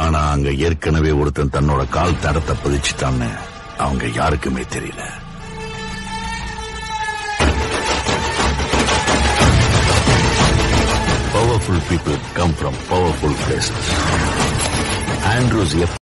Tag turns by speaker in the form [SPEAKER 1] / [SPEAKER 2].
[SPEAKER 1] ஆனா அங்க ஏற்கனவே ஒருத்தன் தன்னோட கால் தடத்தை பதிச்சுட்டான்னு அவங்க யாருக்குமே தெரியல. Powerful people come from powerful places Andrews